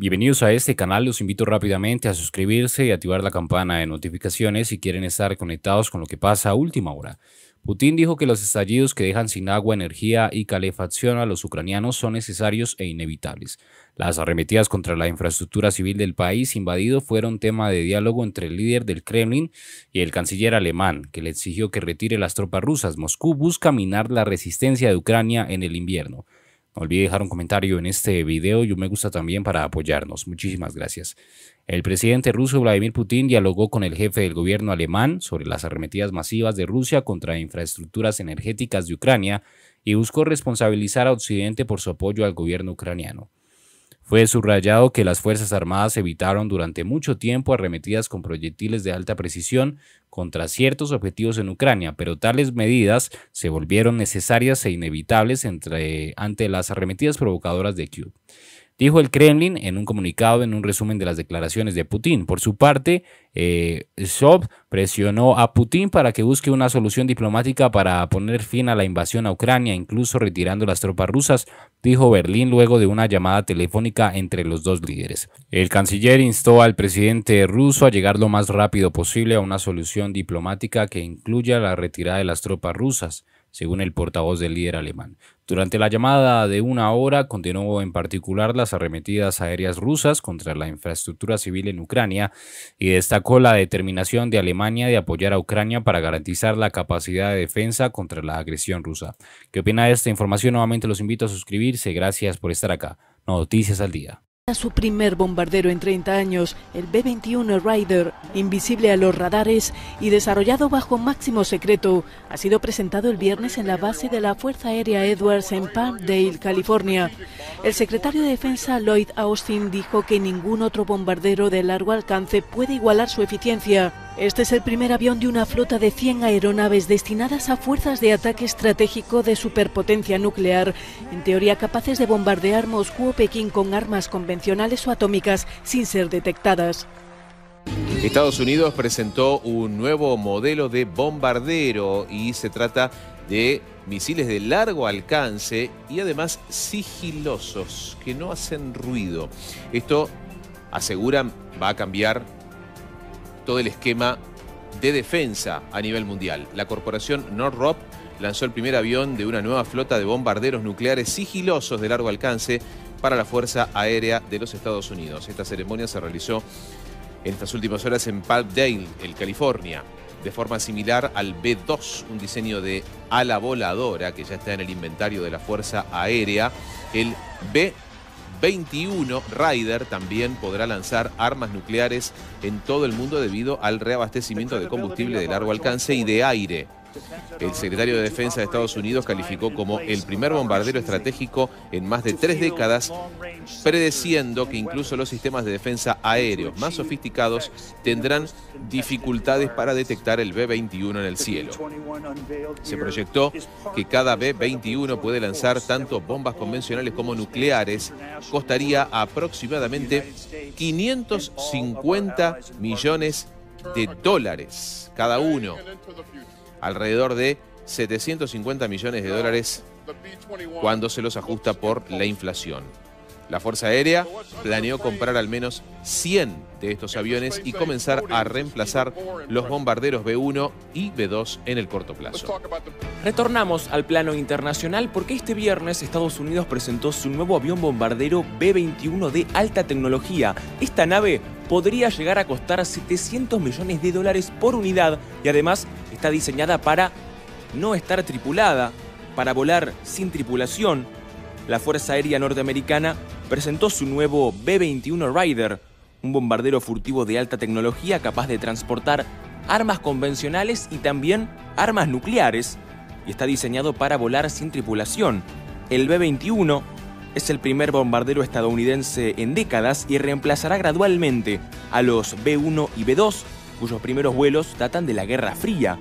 Bienvenidos a este canal, los invito rápidamente a suscribirse y activar la campana de notificaciones si quieren estar conectados con lo que pasa a última hora. Putin dijo que los estallidos que dejan sin agua, energía y calefacción a los ucranianos son necesarios e inevitables. Las arremetidas contra la infraestructura civil del país invadido fueron tema de diálogo entre el líder del Kremlin y el canciller alemán, que le exigió que retire las tropas rusas. Moscú busca minar la resistencia de Ucrania en el invierno. Olvide dejar un comentario en este video y un me gusta también para apoyarnos. Muchísimas gracias. El presidente ruso Vladimir Putin dialogó con el jefe del gobierno alemán sobre las arremetidas masivas de Rusia contra infraestructuras energéticas de Ucrania y buscó responsabilizar a Occidente por su apoyo al gobierno ucraniano. Fue subrayado que las Fuerzas Armadas evitaron durante mucho tiempo arremetidas con proyectiles de alta precisión contra ciertos objetivos en Ucrania, pero tales medidas se volvieron necesarias e inevitables ante las arremetidas provocadoras de Kiev dijo el Kremlin en un comunicado en un resumen de las declaraciones de Putin. Por su parte, eh, presionó a Putin para que busque una solución diplomática para poner fin a la invasión a Ucrania, incluso retirando las tropas rusas, dijo Berlín luego de una llamada telefónica entre los dos líderes. El canciller instó al presidente ruso a llegar lo más rápido posible a una solución diplomática que incluya la retirada de las tropas rusas según el portavoz del líder alemán. Durante la llamada de una hora continuó en particular las arremetidas aéreas rusas contra la infraestructura civil en Ucrania y destacó la determinación de Alemania de apoyar a Ucrania para garantizar la capacidad de defensa contra la agresión rusa. ¿Qué opina de esta información? Nuevamente los invito a suscribirse. Gracias por estar acá. Noticias al día su primer bombardero en 30 años, el B-21 Rider, invisible a los radares y desarrollado bajo máximo secreto, ha sido presentado el viernes en la base de la Fuerza Aérea Edwards en Palmdale, California. El secretario de Defensa Lloyd Austin dijo que ningún otro bombardero de largo alcance puede igualar su eficiencia. Este es el primer avión de una flota de 100 aeronaves destinadas a fuerzas de ataque estratégico de superpotencia nuclear, en teoría capaces de bombardear Moscú o Pekín con armas convencionales o atómicas sin ser detectadas. Estados Unidos presentó un nuevo modelo de bombardero y se trata de misiles de largo alcance y además sigilosos, que no hacen ruido. Esto, aseguran, va a cambiar todo el esquema de defensa a nivel mundial. La corporación Northrop lanzó el primer avión de una nueva flota de bombarderos nucleares sigilosos de largo alcance para la Fuerza Aérea de los Estados Unidos. Esta ceremonia se realizó en estas últimas horas en Palmdale, en California, de forma similar al B-2, un diseño de ala voladora que ya está en el inventario de la Fuerza Aérea. El B 21, Ryder también podrá lanzar armas nucleares en todo el mundo debido al reabastecimiento de combustible de largo alcance y de aire. El secretario de Defensa de Estados Unidos calificó como el primer bombardero estratégico en más de tres décadas, predeciendo que incluso los sistemas de defensa aéreos más sofisticados tendrán dificultades para detectar el B-21 en el cielo. Se proyectó que cada B-21 puede lanzar tanto bombas convencionales como nucleares, costaría aproximadamente 550 millones de dólares cada uno alrededor de 750 millones de dólares cuando se los ajusta por la inflación. La Fuerza Aérea planeó comprar al menos 100 de estos aviones y comenzar a reemplazar los bombarderos B-1 y B-2 en el corto plazo. Retornamos al plano internacional porque este viernes Estados Unidos presentó su nuevo avión bombardero B-21 de alta tecnología. Esta nave podría llegar a costar 700 millones de dólares por unidad y además está diseñada para no estar tripulada, para volar sin tripulación. La Fuerza Aérea Norteamericana presentó su nuevo B-21 Rider, un bombardero furtivo de alta tecnología capaz de transportar armas convencionales y también armas nucleares, y está diseñado para volar sin tripulación. El B-21 es el primer bombardero estadounidense en décadas y reemplazará gradualmente a los B-1 y B-2 cuyos primeros vuelos datan de la Guerra Fría.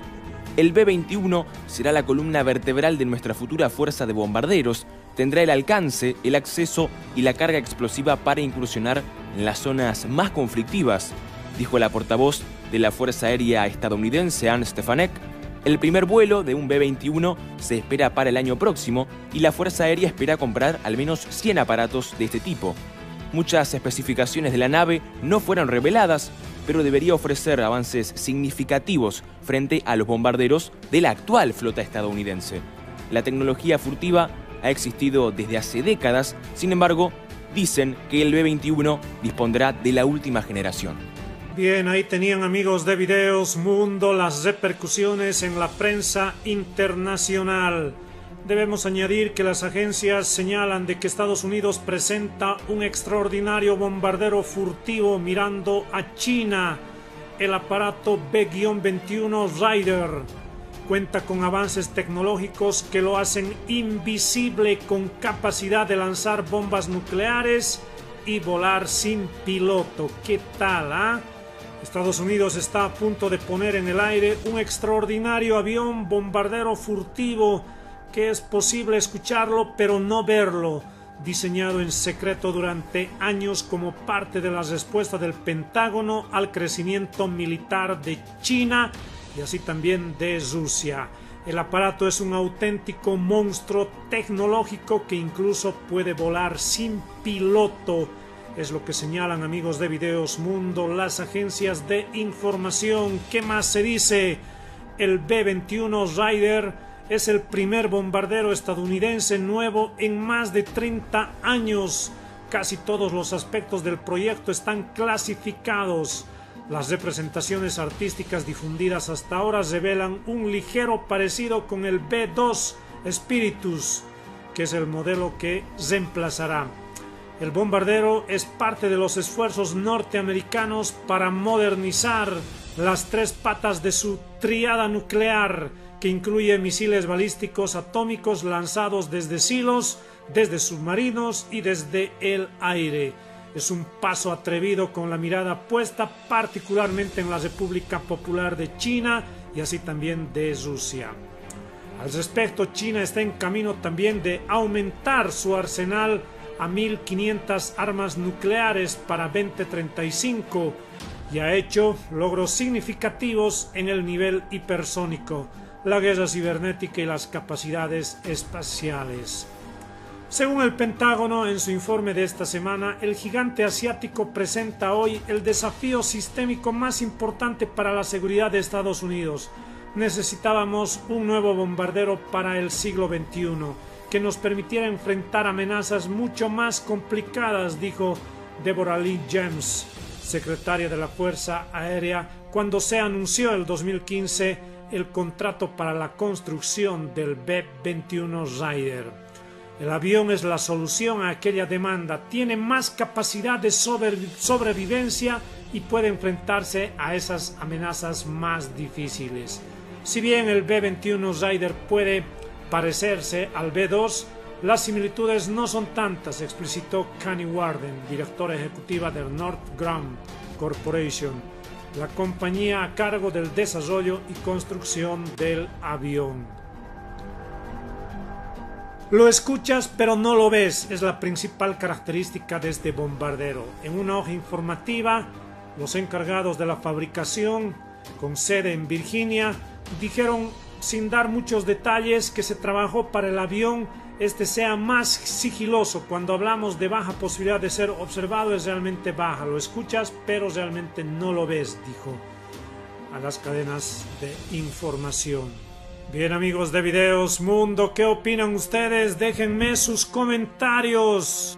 El B-21 será la columna vertebral de nuestra futura fuerza de bombarderos, tendrá el alcance, el acceso y la carga explosiva para incursionar en las zonas más conflictivas, dijo la portavoz de la Fuerza Aérea estadounidense Anne Stefanek. El primer vuelo de un B-21 se espera para el año próximo y la Fuerza Aérea espera comprar al menos 100 aparatos de este tipo. Muchas especificaciones de la nave no fueron reveladas, pero debería ofrecer avances significativos frente a los bombarderos de la actual flota estadounidense. La tecnología furtiva ha existido desde hace décadas, sin embargo, dicen que el B-21 dispondrá de la última generación. Bien, ahí tenían amigos de Videos Mundo las repercusiones en la prensa internacional. Debemos añadir que las agencias señalan de que Estados Unidos presenta un extraordinario bombardero furtivo mirando a China, el aparato B-21 Rider cuenta con avances tecnológicos que lo hacen invisible con capacidad de lanzar bombas nucleares y volar sin piloto. ¿Qué tal? Ah? Estados Unidos está a punto de poner en el aire un extraordinario avión bombardero furtivo que es posible escucharlo pero no verlo, diseñado en secreto durante años como parte de la respuesta del Pentágono al crecimiento militar de China y así también de Rusia. El aparato es un auténtico monstruo tecnológico que incluso puede volar sin piloto. Es lo que señalan amigos de Videos Mundo las agencias de información. ¿Qué más se dice? El B-21 Rider es el primer bombardero estadounidense nuevo en más de 30 años. Casi todos los aspectos del proyecto están clasificados. Las representaciones artísticas difundidas hasta ahora revelan un ligero parecido con el B2 Spiritus, que es el modelo que reemplazará. El bombardero es parte de los esfuerzos norteamericanos para modernizar las tres patas de su triada nuclear, que incluye misiles balísticos atómicos lanzados desde silos, desde submarinos y desde el aire es un paso atrevido con la mirada puesta particularmente en la República Popular de China y así también de Rusia. Al respecto, China está en camino también de aumentar su arsenal a 1.500 armas nucleares para 2035 y ha hecho logros significativos en el nivel hipersónico, la guerra cibernética y las capacidades espaciales. Según el Pentágono, en su informe de esta semana, el gigante asiático presenta hoy el desafío sistémico más importante para la seguridad de Estados Unidos. Necesitábamos un nuevo bombardero para el siglo XXI que nos permitiera enfrentar amenazas mucho más complicadas, dijo Deborah Lee James, secretaria de la Fuerza Aérea, cuando se anunció el 2015 el contrato para la construcción del B-21 Rider. El avión es la solución a aquella demanda, tiene más capacidad de sobrevivencia y puede enfrentarse a esas amenazas más difíciles. Si bien el B-21 Rider puede parecerse al B-2, las similitudes no son tantas, explicitó Connie Warden, directora ejecutiva del Northrop Corporation, la compañía a cargo del desarrollo y construcción del avión. Lo escuchas pero no lo ves, es la principal característica de este bombardero. En una hoja informativa, los encargados de la fabricación, con sede en Virginia, dijeron sin dar muchos detalles que se trabajó para el avión este sea más sigiloso. Cuando hablamos de baja posibilidad de ser observado es realmente baja. Lo escuchas pero realmente no lo ves, dijo a las cadenas de información. Bien amigos de Videos Mundo, ¿qué opinan ustedes? Déjenme sus comentarios.